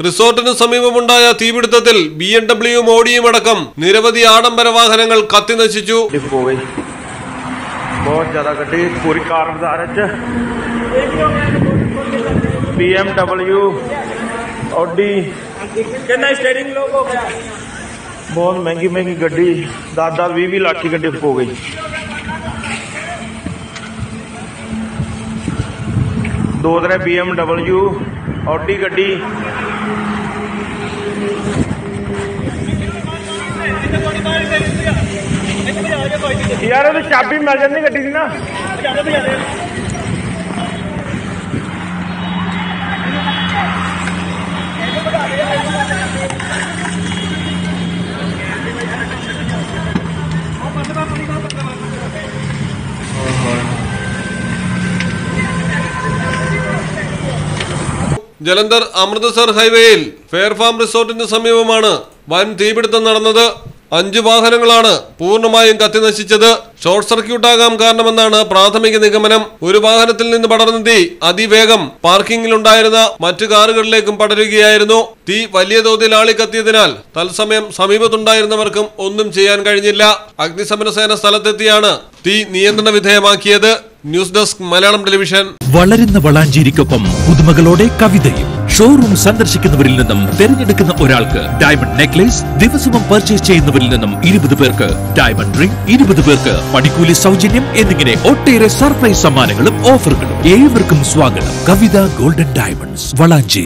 റിസോർട്ടിന് സമീപമുണ്ടായ തീപിടുത്തത്തിൽ B M W മോഡിയും അടക്കം നിരവധി ആഡംബര വാഹനങ്ങൾ കത്തിനശിച്ചു बहुत ज़्यादा गड्डी पूरी कार बाजार B M W Audi steering बहुत महंगी महंगी गड्डी दस दस भी भी लाख की गड्डी हो गई दो तरह बी एम डबल्यू ऑडी गड्डी ਯਾਰ ਉਹਦੀ ਚਾਬੀ ਮਿਲ ਜਾਂਦੀ ਗੱਡੀ ਦੀ ਨਾ ജലന്ധർ അമൃതസർ ഹൈവേയിൽ ഫെയർഫാം റിസോർട്ടിന് സമീപമാണ് വൻ തീപിടുത്തം നടന്നത് അഞ്ച് വാഹനങ്ങളാണ് പൂർണമായും കത്തിനശിച്ചത് ഷോർട്ട് സർക്യൂട്ട് ആകാം കാരണമെന്നാണ് പ്രാഥമിക നിഗമനം. ഒരു വാഹനത്തിൽ നിന്ന് പടർന്ന തീ അതിവേഗം പാർക്കിങ്ങിലുണ്ടായിരുന്ന മറ്റു കാറുകളിലേക്കും പടരുകയായിരുന്നു. തീ വലിയ തോതിൽ ആളിക്കത്തിയതിനാൽ തത്സമയം സമീപത്തുണ്ടായിരുന്നവർക്കും ഒന്നും ചെയ്യാൻ കഴിഞ്ഞില്ല. അഗ്നിശമന സേന സ്ഥലത്തെത്തിയാണ് തീ നിയന്ത്രണ വിധേയമാക്കിയത്. News desk Malayalam television. വളരുന്ന വളാഞ്ചേരിക്കൊപ്പം പുതുമകളോടെ കവിതയും ഷോറൂം സന്ദർശിക്കുന്നവരിൽ നിന്നും തിരഞ്ഞെടുക്കുന്ന ഒരാൾക്ക് ഡയമണ്ട് നെക്ലേസ് ദിവസവും പർച്ചേസ് ചെയ്യുന്നവരിൽ നിന്നും ഇരുപത് പേർക്ക് ഡയമണ്ട് റിംഗ് ഇരുപത് പേർക്ക് പണിക്കൂലി സൗജന്യം എന്നിങ്ങനെ ഒട്ടേറെ സർപ്രൈസ് സമ്മാനങ്ങളും ഓഫറുകളും ഏവർക്കും സ്വാഗതം. Kavitha golden diamonds Valanchery.